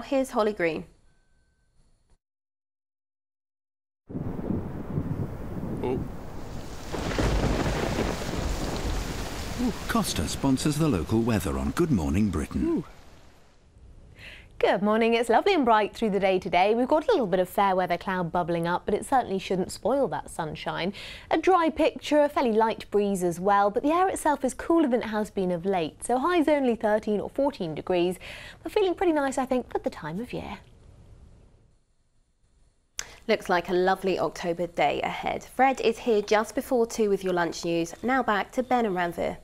Here's Holly Green. Oh. Ooh, Costa sponsors the local weather on Good Morning Britain. Ooh. Good morning. It's lovely and bright through the day today. We've got a little bit of fair weather cloud bubbling up, but it certainly shouldn't spoil that sunshine. A dry picture, a fairly light breeze as well, but the air itself is cooler than it has been of late. So highs only 13 or 14 degrees, but feeling pretty nice, I think, for the time of year. Looks like a lovely October day ahead. Fred is here just before two with your lunch news. Now back to Ben and Ranvir.